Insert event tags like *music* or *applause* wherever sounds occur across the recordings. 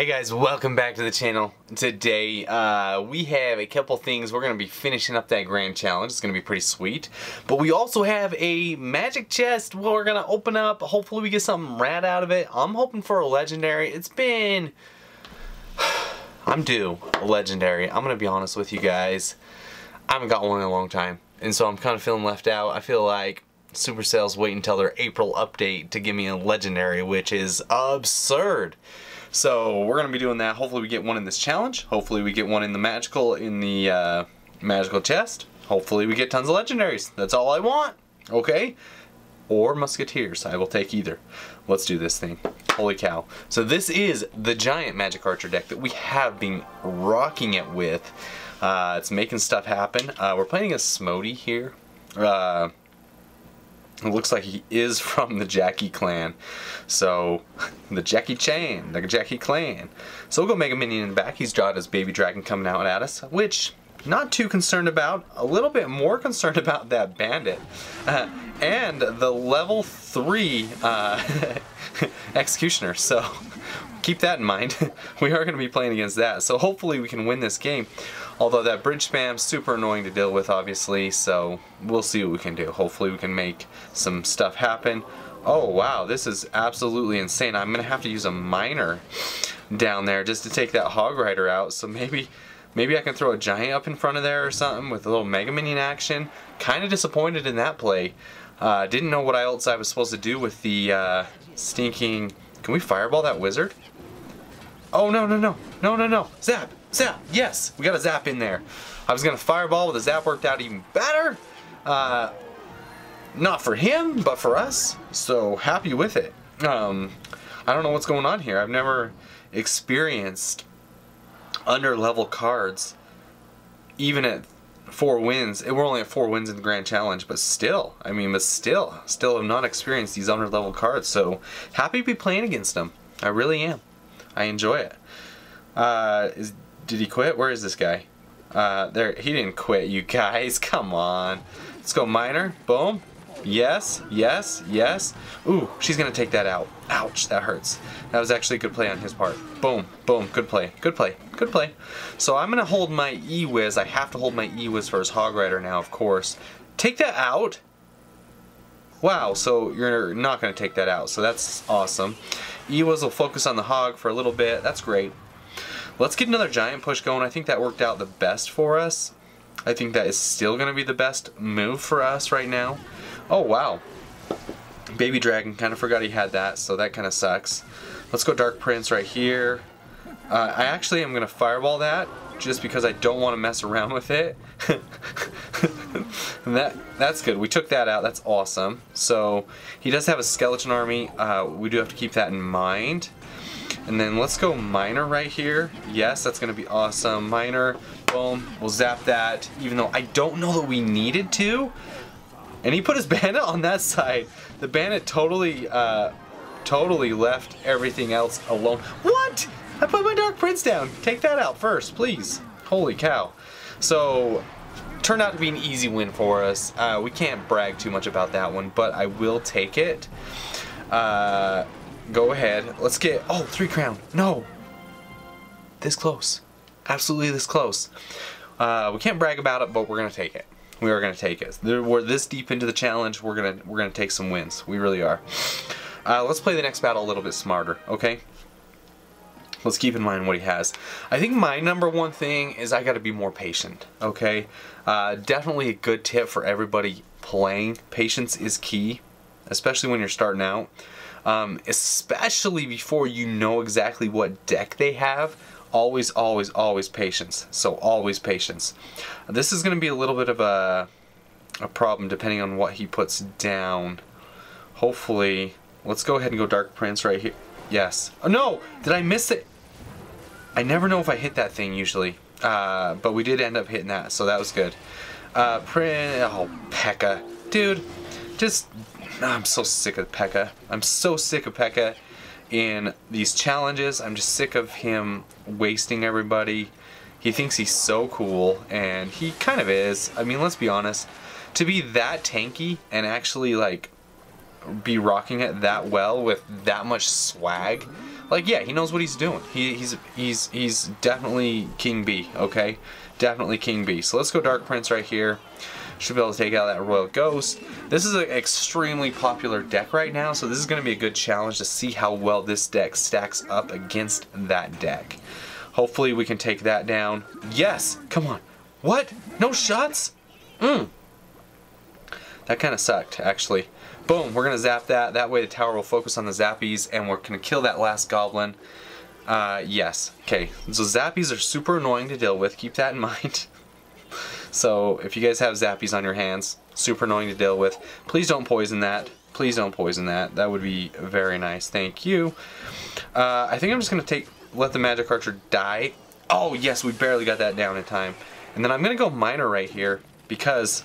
Hey guys, welcome back to the channel. Today, uh, we have a couple things. We're going to be finishing up that grand challenge. It's going to be pretty sweet. But we also have a magic chest we're going to open up. Hopefully we get something rad out of it. I'm hoping for a legendary. It's been... *sighs* I'm due a legendary. I'm going to be honest with you guys. I haven't got one in a long time. And so I'm kind of feeling left out. I feel like Supercell's wait until their April update to give me a legendary, which is absurd. So we're going to be doing that. Hopefully we get one in this challenge. Hopefully we get one in the magical, in the uh, magical chest. Hopefully we get tons of legendaries. That's all I want. Okay? Or musketeers. I will take either. Let's do this thing. Holy cow. So this is the giant magic archer deck that we have been rocking it with. Uh, it's making stuff happen. Uh, we're playing a Smody here. Uh, it looks like he is *laughs* from the Jackie clan. So, *laughs* the Jackie Chan, the Jackie clan. So we'll go Mega Minion in the back. He's got his baby dragon coming out at us, which not too concerned about. A little bit more concerned *laughs* about that bandit. Uh, and the level 3 uh, executioner. So keep that in mind. *laughs* we are going to be playing against that. So hopefully we can win this game. Although that bridge spam's super annoying to deal with, obviously, so we'll see what we can do. Hopefully we can make some stuff happen. Oh, wow, this is absolutely insane. I'm going to have to use a miner down there just to take that hog rider out, so maybe... Maybe I can throw a giant up in front of there or something with a little Mega Minion action. Kind of disappointed in that play. Uh, didn't know what else I was supposed to do with the uh, stinking... Can we fireball that wizard? Oh, no, no, no. No, no, no. Zap. Zap. Yes. We got a zap in there. I was going to fireball, but the zap worked out even better. Uh, not for him, but for us. So happy with it. Um, I don't know what's going on here. I've never experienced under level cards even at four wins. We're only at four wins in the Grand Challenge, but still, I mean, but still, still have not experienced these under level cards. So happy to be playing against them. I really am. I enjoy it. Uh, is, did he quit? Where is this guy? Uh, there, he didn't quit, you guys. *laughs* Come on. Let's go miner. Boom. Yes, yes, yes. Ooh, she's gonna take that out. Ouch, that hurts. That was actually a good play on his part. Boom, boom, good play, good play, good play. So I'm gonna hold my E-Wiz. I have to hold my E-Wiz for his Hog Rider now, of course. Take that out. Wow, so you're not gonna take that out, so that's awesome. E-Wiz will focus on the Hog for a little bit. That's great. Let's get another giant push going. I think that worked out the best for us. I think that is still to be the best move for us right now. Oh, wow. Baby Dragon, kind of forgot he had that, so that kind of sucks. Let's go Dark Prince right here. Uh, I actually am going to Fireball that, just because I don't want to mess around with it. *laughs* that That's good. We took that out. That's awesome. So, he does have a Skeleton Army. Uh, we do have to keep that in mind. And then let's go Miner right here. Yes, that's going to be awesome. Miner, boom, we'll zap that, even though I don't know that we needed to. And he put his *laughs* bandit on that side. The bandit totally, uh, totally left everything else alone. What? I put my Dark Prince down. Take that out first, please. Holy cow. So, turned out to be an easy win for us. Uh, we can't brag too much about that one, but I will take it. Uh, go ahead. Let's get, oh, three crown. No. This close. Absolutely this close. Uh, we can't brag about it, but we're going to take it we are going to take it. We're this deep into the challenge. We're gonna we're gonna take some wins. We really are. Uh, let's play the next battle a little bit smarter. Okay. Let's keep in mind what he has. I think my number one thing is I got to be more patient. Okay. Uh, definitely a good tip for everybody playing. Patience is key, especially when you're starting out. Um, especially before you know exactly what deck they have always, always, always patience. So always patience. This is going to be a little bit of a, a problem depending on what he puts down. Hopefully, let's go ahead and go Dark Prince right here. Yes. Oh, no! Did I miss it? I never know if I hit that thing usually. Uh, but we did end up hitting that, so that was good. Uh, Prince, oh, P.E.K.K.A. Dude, just, I'm so sick of P.E.K.K.A. I'm so sick of P.E.K.K.A in these challenges. I'm just sick of him wasting everybody. He thinks he's so cool, and he kind of is. I mean, let's be honest. To be that tanky and actually, like, be rocking it that well with that much swag, like yeah, he knows what he's doing. He, he's he's he's definitely King B. Okay, definitely King B. So let's go Dark Prince right here. Should be able to take out that Royal Ghost. This is an extremely popular deck right now, so this is going to be a good challenge to see how well this deck stacks up against that deck. Hopefully we can take that down. Yes! Come on. What? No shots? Mmm. That kind of sucked, actually. Boom, we're going to zap that. That way the tower will focus on the zappies, and we're going to kill that last goblin. Uh, yes. Okay, so zappies are super annoying to deal with. Keep that in *laughs* mind. So if you guys have zappies on your hands, super annoying to deal with. Please don't poison that. Please don't poison that. That would be very nice. Thank you. Uh, I think I'm just going to take let the magic archer die. Oh, yes, we barely got that down in time. And then I'm going to go miner right here because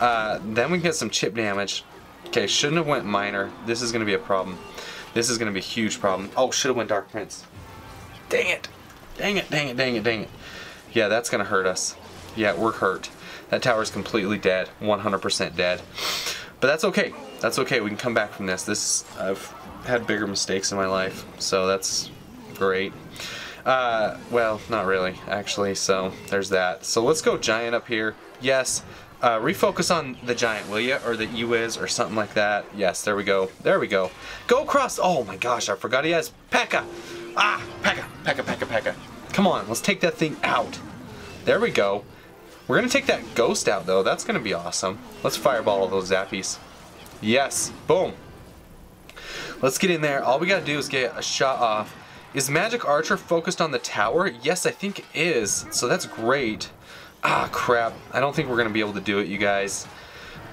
uh, then we can get some chip damage. Okay, shouldn't have went miner. This is going to be a problem. This is going to be a huge problem. Oh, should have went Dark Prince. Dang it. Dang it, dang it, dang it, dang it. Yeah, that's going to hurt us. Yeah, we're hurt. That tower's completely dead. 100% dead. But that's okay. That's okay. We can come back from this. This I've had bigger mistakes in my life, so that's great. Uh, well, not really, actually, so there's that. So let's go giant up here. Yes, uh, refocus on the giant, will you? Or the Ewiz or something like that. Yes, there we go. There we go. Go across. Oh my gosh, I forgot he has P.E.K.K.A. Ah, P.E.K.K.A. P.E.K.K.A. P.E.K.K.A. P.E.K.K.A. Come on, let's take that thing out. There we go. We're going to take that ghost out, though. That's going to be awesome. Let's fireball all those zappies. Yes. Boom. Let's get in there. All we got to do is get a shot off. Is Magic Archer focused on the tower? Yes, I think it is. So that's great. Ah, crap. I don't think we're going to be able to do it, you guys.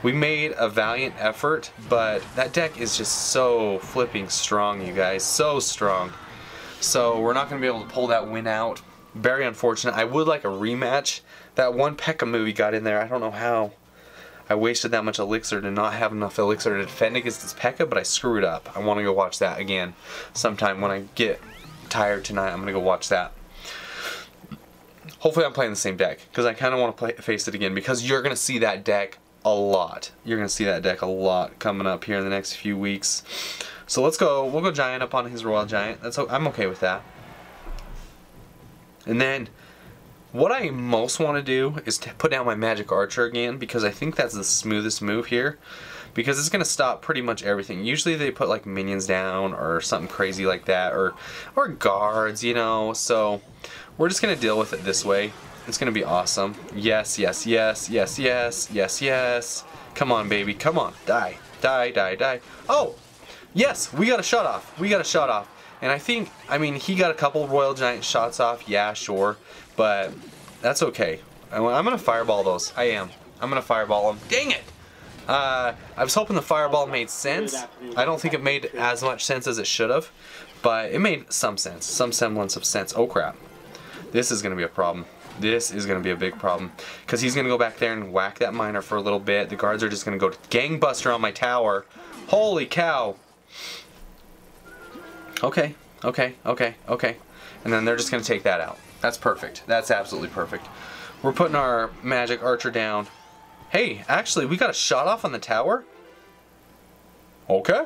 We made a valiant effort, but that deck is just so flipping strong, you guys. So strong. So we're not going to be able to pull that win out. Very unfortunate. I would like a rematch. That one P.E.K.K.A. movie got in there. I don't know how. I wasted that much elixir to not have enough elixir to defend against this P.E.K.K.A., but I screwed up. I want to go watch that again sometime when I get tired tonight. I'm going to go watch that. Hopefully I'm playing the same deck because I kind of want to play, face it again because you're going to see that deck a lot. You're going to see that deck a lot coming up here in the next few weeks. So let's go. We'll go Giant up on his Royal Giant. That's I'm okay with that. And then what I most want to do is to put down my Magic Archer again because I think that's the smoothest move here because it's going to stop pretty much everything. Usually they put like minions down or something crazy like that or or guards, you know. So we're just going to deal with it this way. It's going to be awesome. Yes, yes, yes, yes, yes, yes, yes. Come on, baby. Come on. Die. Die, die, die. Oh! Yes, we got a shot off. We got a shot off. And I think, I mean, he got a couple Royal Giant shots off. Yeah, sure. But that's okay. I'm going to fireball those. I am. I'm going to fireball them. Dang it! Uh, I was hoping the fireball made sense. I don't think it made as much sense as it should have. But it made some sense. Some semblance of sense. Oh, crap. This is going to be a problem. This is going to be a big problem. Because he's going to go back there and whack that miner for a little bit. The guards are just going to go gangbuster on my tower. Holy cow. Okay, okay, okay, okay. And then they're just going to take that out. That's perfect. That's absolutely perfect. We're putting our magic archer down. Hey, actually, we got a shot off on the tower? Okay.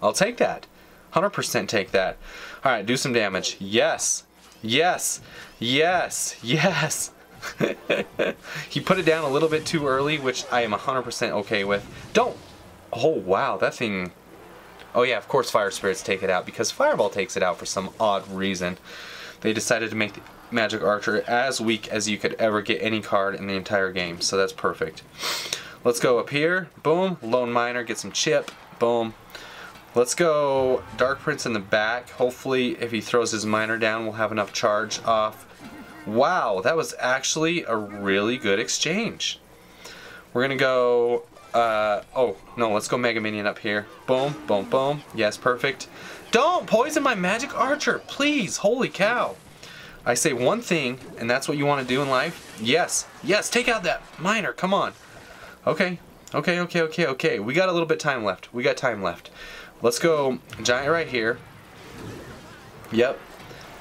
I'll take that. 100% take that. Alright, do some damage. Yes. Yes. Yes. Yes. *laughs* he put it down a little bit too early, which I am 100% okay with. Don't. Oh, wow. That thing. Oh, yeah, of course Fire Spirits take it out because Fireball takes it out for some odd reason. They decided to make the Magic Archer as weak as you could ever get any card in the entire game, so that's perfect. Let's go up here. Boom. Lone Miner, get some chip. Boom. Let's go Dark Prince in the back. Hopefully, if he throws his miner down, we'll have enough charge off. Wow, that was actually a really good exchange. We're going to go... Uh, oh, no, let's go Mega Minion up here. Boom, boom, boom. Yes, perfect. Don't poison my Magic Archer, please. Holy cow. I say one thing, and that's what you want to do in life. Yes, yes, take out that miner. Come on. Okay, okay, okay, okay, okay. We got a little bit time left. We got time left. Let's go giant right here. Yep.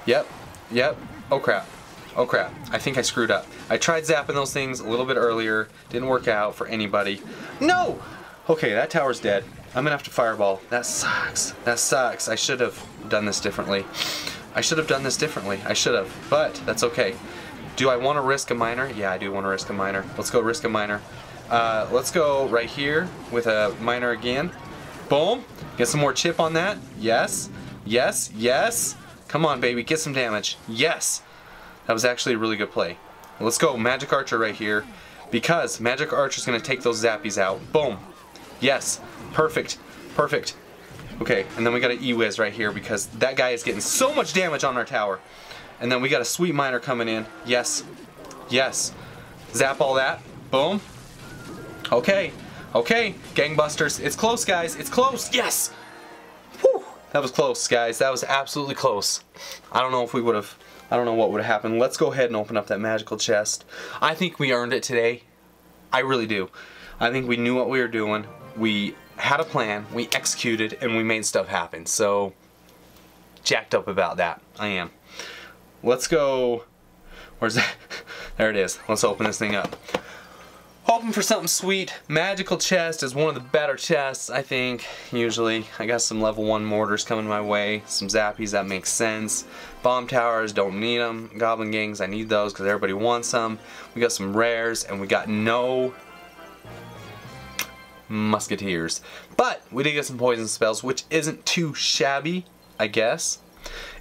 Yep. Yep. Oh crap. Oh crap. I think I screwed up. I tried zapping those things a little bit earlier. Didn't work out for anybody. No! Okay, that tower's dead. I'm gonna have to fireball. That sucks. That sucks. I should have done this differently. I should have done this differently. I should have, but that's okay. Do I want to risk a miner? Yeah, I do want to risk a miner. Let's go risk a miner. Uh, let's go right here with a miner again. Boom. Get some more chip on that. Yes. Yes. Yes. Come on, baby. Get some damage. Yes. That was actually a really good play. Let's go Magic Archer right here because Magic Archer is going to take those zappies out. Boom. Yes. Perfect. Perfect. Okay, and then we got an E-Wiz right here because that guy is getting so much damage on our tower. And then we got a Sweet Miner coming in. Yes. Yes. Zap all that. Boom. Okay. Okay, gangbusters. It's close, guys. It's close. Yes! Whew. That was close, guys. That was absolutely close. I don't know if we would have... I don't know what would have happened. Let's go ahead and open up that magical chest. I think we earned it today. I really do. I think we knew what we were doing. We had a plan, we executed, and we made stuff happen. So, jacked up about that. I am. Let's go... Where's that? *laughs* there it is. Let's open this thing up. Hoping for something sweet. Magical chest is one of the better chests, I think, usually. I got some level 1 mortars coming my way. Some zappies, that makes sense. Bomb towers, don't need them. Goblin gangs, I need those because everybody wants them. We got some rares, and we got no musketeers. But we did get some poison spells, which isn't too shabby, I guess.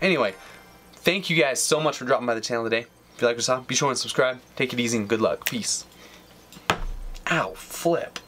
Anyway, thank you guys so much for dropping by the channel today. If you like what you saw, be sure and subscribe. Take it easy and good luck. Peace. Ow, flip.